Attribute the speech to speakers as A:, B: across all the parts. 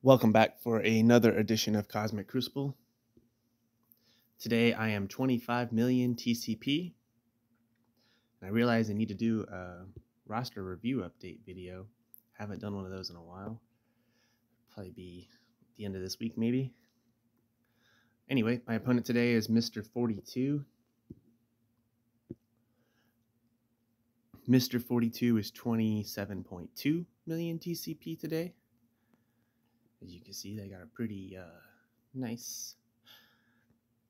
A: Welcome back for another edition of Cosmic Crucible. Today I am 25 million TCP. And I realize I need to do a roster review update video. Haven't done one of those in a while. Probably be the end of this week, maybe. Anyway, my opponent today is Mr. 42. Mr. 42 is 27.2 million TCP today. As you can see, they got a pretty uh, nice,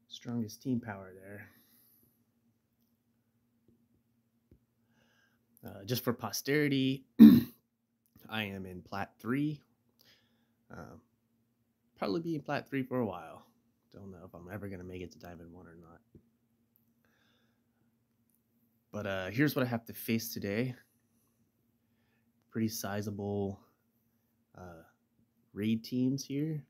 A: strongest team power there. Uh, just for posterity, I am in Plat 3. Uh, probably be in Plat 3 for a while. Don't know if I'm ever going to make it to Diamond 1 or not. But uh, here's what I have to face today. Pretty sizable uh, raid teams here.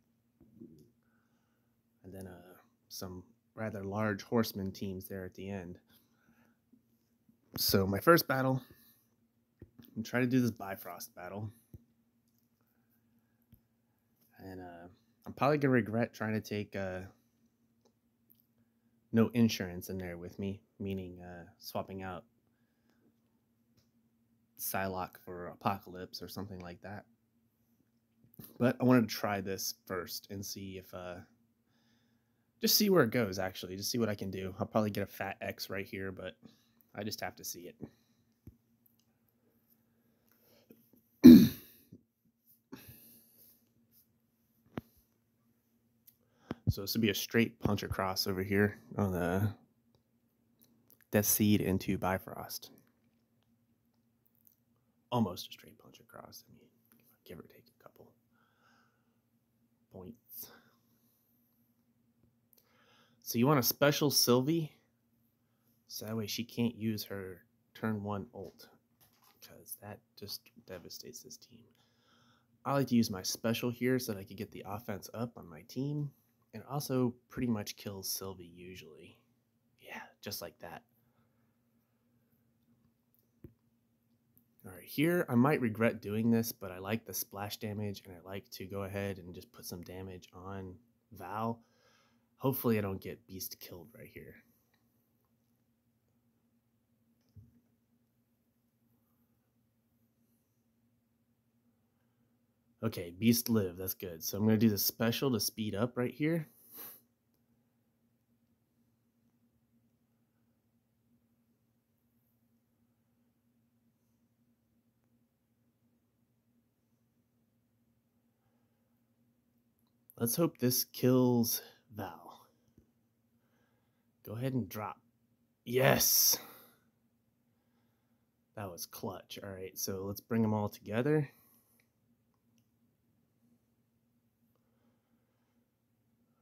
A: And then uh, some rather large horseman teams there at the end. So my first battle, I'm trying to do this Bifrost battle. And uh, I'm probably going to regret trying to take uh, no insurance in there with me, meaning uh, swapping out Psylocke for Apocalypse or something like that. But I wanted to try this first and see if, uh, just see where it goes, actually. Just see what I can do. I'll probably get a fat X right here, but I just have to see it. so this would be a straight punch across over here on the Deathseed into Bifrost. Almost a straight punch across. I mean, give or take points. So you want a special Sylvie, so that way she can't use her turn one ult, because that just devastates this team. I like to use my special here so that I can get the offense up on my team, and also pretty much kills Sylvie usually. Yeah, just like that. All right, here I might regret doing this, but I like the splash damage and I like to go ahead and just put some damage on Val. Hopefully I don't get Beast killed right here. Okay, Beast live, that's good. So I'm to do the special to speed up right here. Let's hope this kills Val. Go ahead and drop. Yes. That was clutch. All right, so let's bring them all together.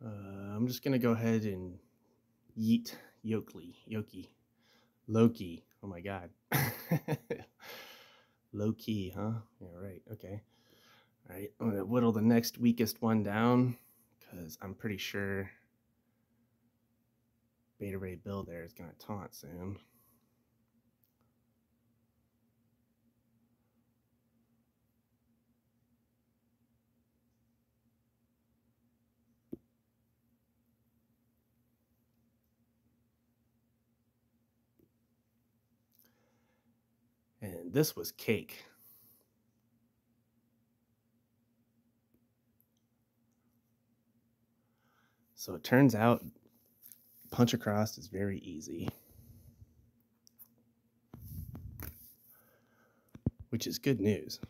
A: Uh, I'm just going to go ahead and yeet Yokley, Yoki, Loki. Oh my God. Low key, huh? Yeah, right. Okay. Right, I'm gonna whittle the next weakest one down because I'm pretty sure Beta Ray Bill there is gonna taunt soon. And this was cake. So it turns out punch across is very easy. Which is good news.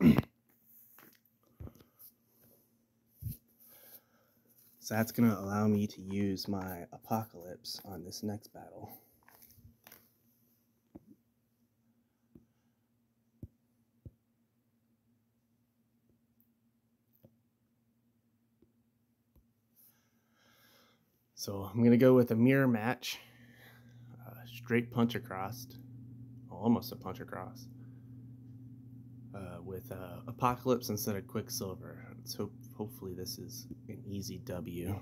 A: so that's going to allow me to use my apocalypse on this next battle. So I'm going to go with a mirror match, uh, straight punch across, almost a punch across, uh, with uh, Apocalypse instead of Quicksilver. Hope, hopefully this is an easy W.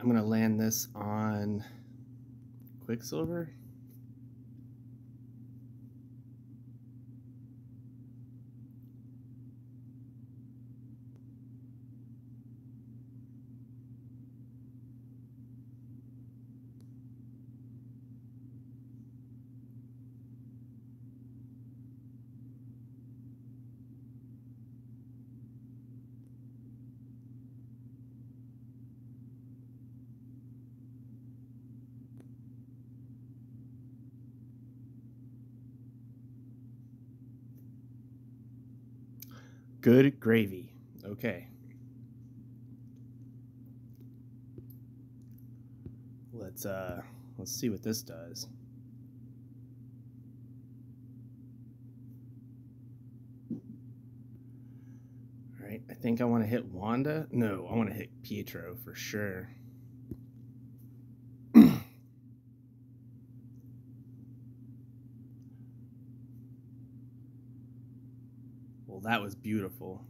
A: I'm gonna land this on Quicksilver. Good gravy. Okay. Let's uh let's see what this does. All right, I think I want to hit Wanda. No, I want to hit Pietro for sure. That was beautiful.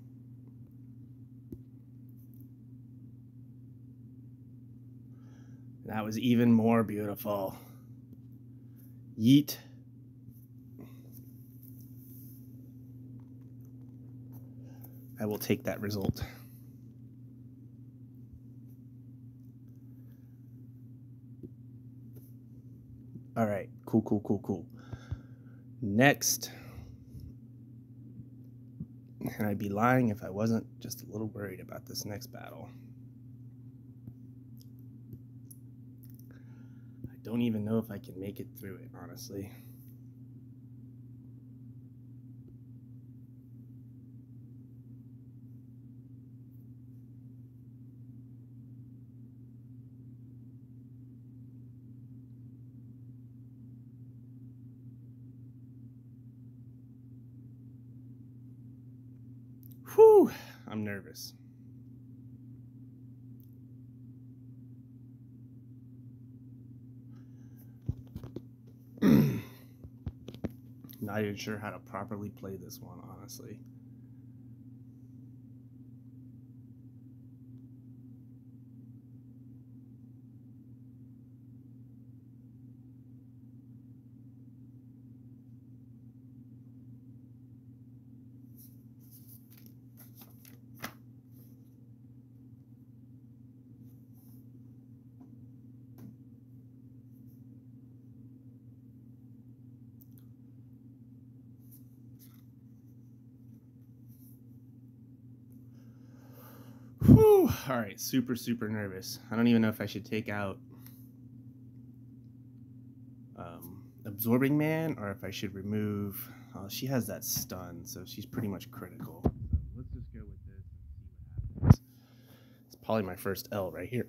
A: That was even more beautiful. Yeet. I will take that result. All right, cool, cool, cool, cool. Next, and I'd be lying if I wasn't just a little worried about this next battle. I don't even know if I can make it through it, honestly. Whew, I'm nervous. Not even sure how to properly play this one, honestly. Whew. All right, super, super nervous. I don't even know if I should take out um, Absorbing Man or if I should remove. Oh, she has that stun, so she's pretty much critical. So let's just go with this and see what happens. It's probably my first L right here.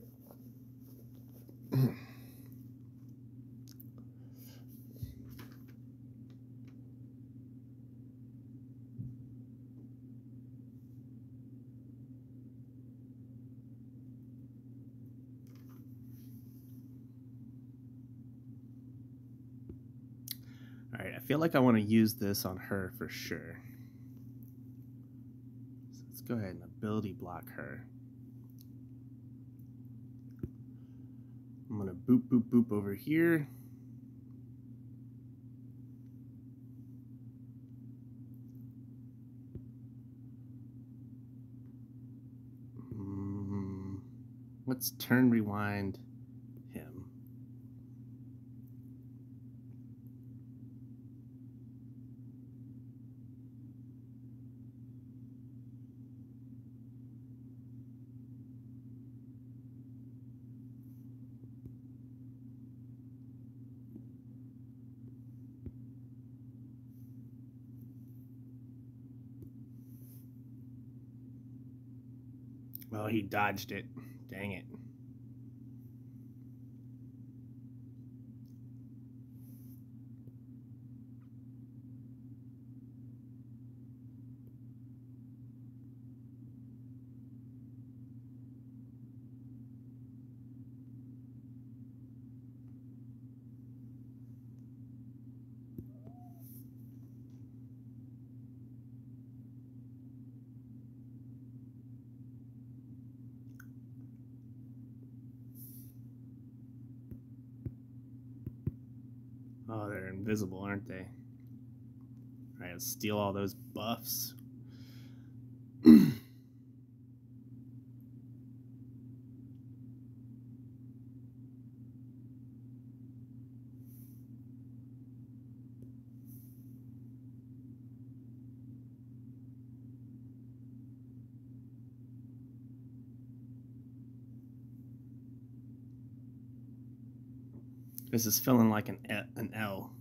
A: Feel like I want to use this on her for sure. So let's go ahead and ability block her. I'm going to boop, boop, boop over here. Mm, let's turn rewind him. Well, he dodged it. Dang it. Oh, they're invisible, aren't they? All right, let's steal all those buffs. Is feeling like an an L.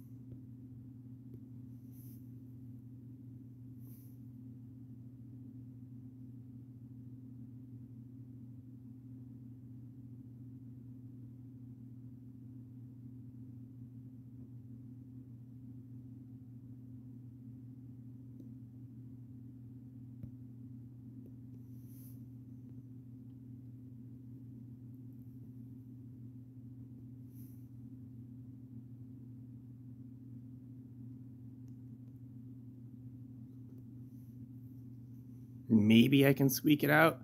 A: Maybe I can squeak it out.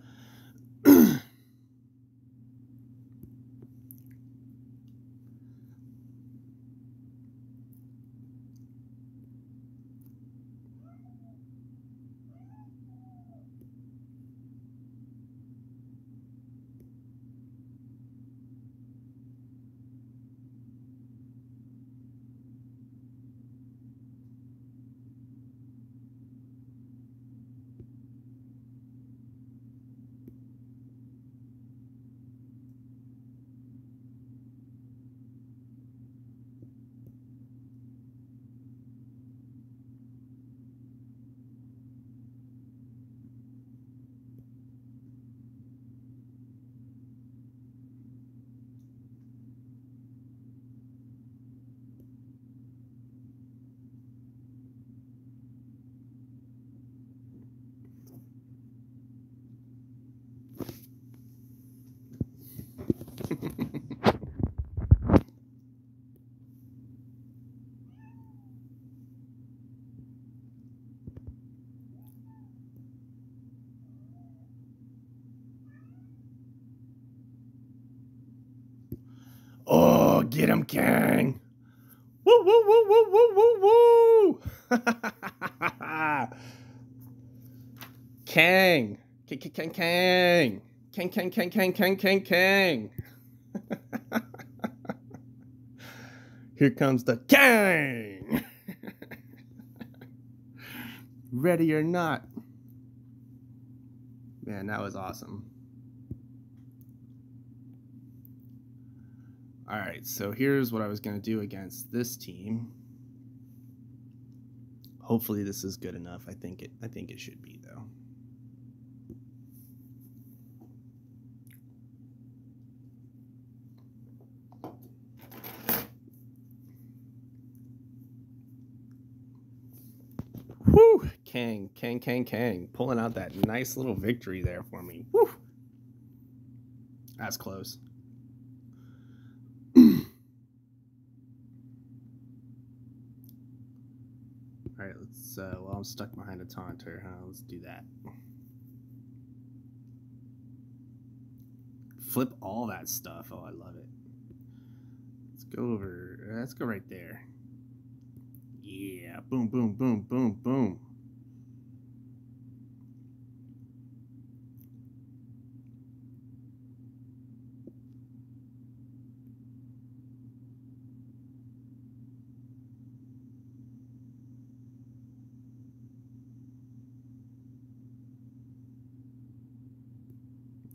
A: oh, get him, Kang! Woo, woo, woo, woo, woo, woo, woo! Kang! Kang, Kang, Kang! Kang, Kang, Kang, Kang, Kang, Kang, Kang! Here comes the Kang! Ready or not. Man, that was awesome. All right, so here's what I was going to do against this team. Hopefully this is good enough. I think it I think it should be though. Whew! Kang, Kang, Kang, Kang. Pulling out that nice little victory there for me. Whew! That's close. Uh, well, I'm stuck behind a taunter, huh? Let's do that. Flip all that stuff. Oh, I love it. Let's go over, let's go right there. Yeah, boom, boom, boom, boom, boom.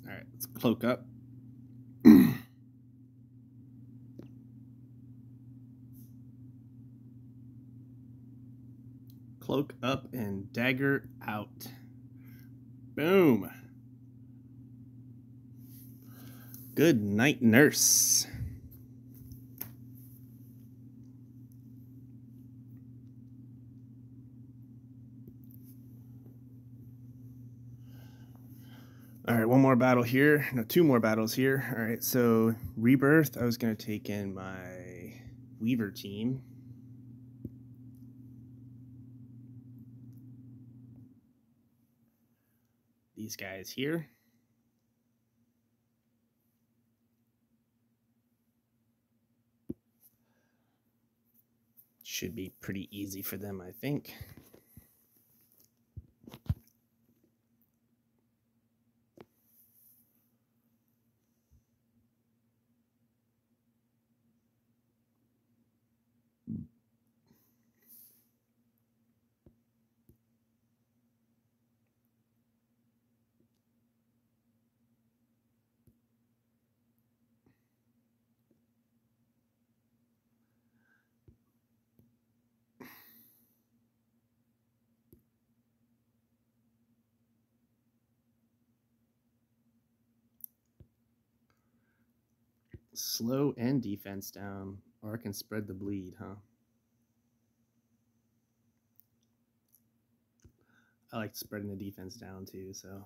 A: All right, let's cloak up. cloak up and dagger out. Boom. Good night, nurse. All right, one more battle here. No, two more battles here. All right, so Rebirth, I was going to take in my Weaver team. These guys here. should be pretty easy for them, I think. Slow and defense down. Or I can spread the bleed, huh? I like spreading the defense down too, so.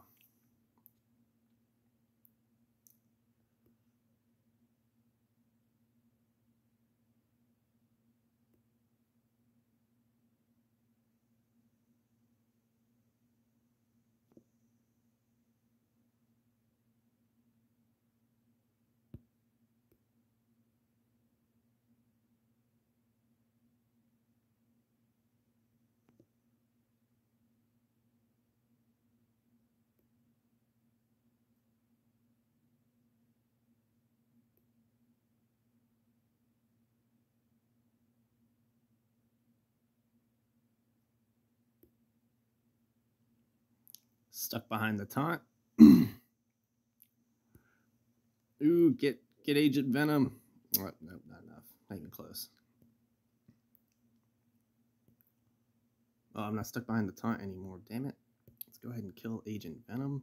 A: Stuck behind the taunt. Ooh, get get Agent Venom. Oh, nope, not enough. Not even close. Oh, I'm not stuck behind the taunt anymore. Damn it. Let's go ahead and kill Agent Venom.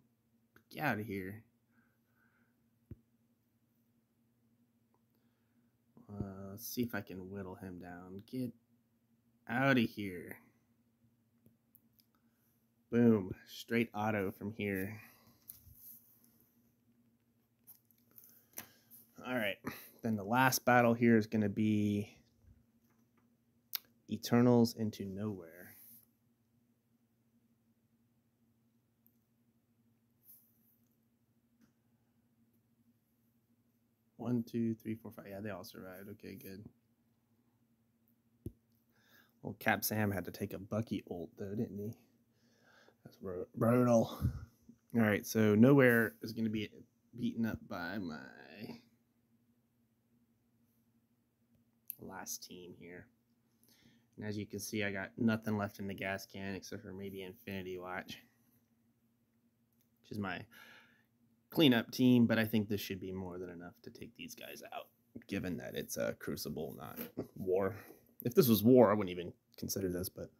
A: Get out of here. Uh, let's see if I can whittle him down. Get out of here. Boom. Straight auto from here. All right. Then the last battle here is going to be Eternals into Knowhere. One, two, three, four, five. Yeah, they all survived. Okay, good. Well, Cap Sam had to take a Bucky ult, though, didn't he? That's brutal. All right, so Knowhere is going to be beaten up by my last team here. And as you can see, I got nothing left in the gas can except for maybe Infinity Watch, which is my cleanup team. But I think this should be more than enough to take these guys out, given that it's a Crucible, not War. If this was War, I wouldn't even consider this, but.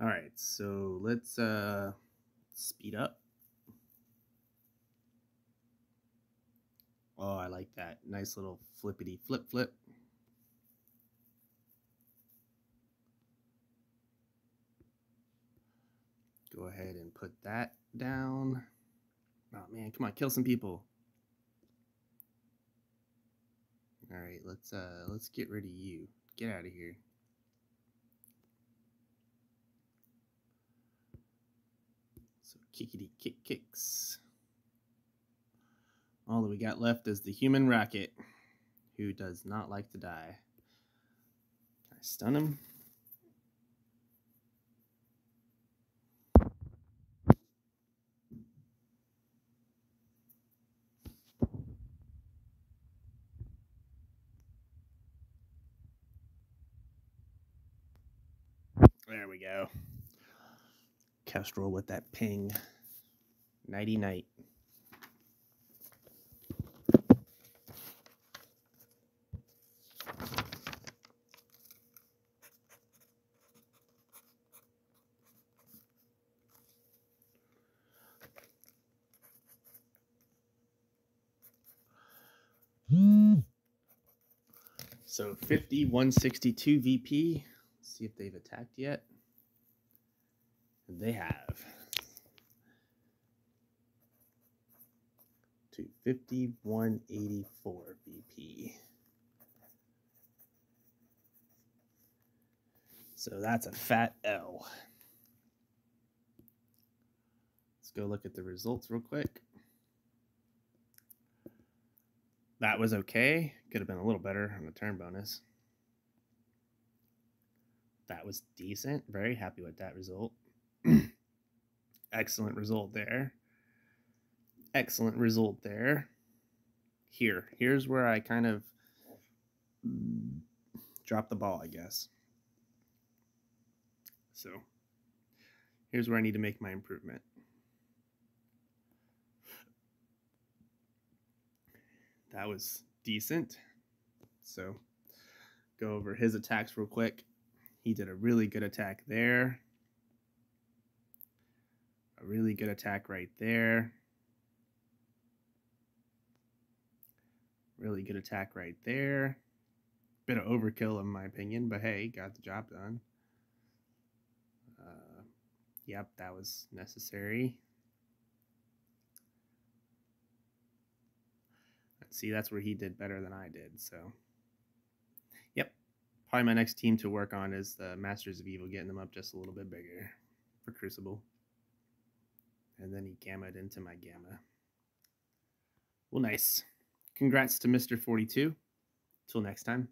A: All right, so let's uh, speed up. Oh, I like that. Nice little flippity flip flip. Go ahead and put that down. Oh man, come on, kill some people. All right, let's uh let's get rid of you. Get out of here. Kickity kick kicks. All that we got left is the human rocket, who does not like to die. I stun him? There we go. Kestrel with that ping. Nighty night. So 50, 162 VP. Let's see if they've attacked yet. They have. 250, 184 VP. So that's a fat L. Let's go look at the results real quick. That was okay. Could have been a little better on the turn bonus. That was decent. Very happy with that result. Excellent result there. Excellent result there. Here. Here's where I kind of dropped the ball, I guess. So here's where I need to make my improvement. That was decent. So go over his attacks real quick. He did a really good attack there. A really good attack right there. Really good attack right there. Bit of overkill in my opinion, but hey, got the job done. Uh, yep, that was necessary. Let's see, that's where he did better than I did. So, yep. Probably my next team to work on is the Masters of Evil, getting them up just a little bit bigger for Crucible. And then he gammaed into my gamma. Well, nice. Congrats to Mr. 42. Till next time.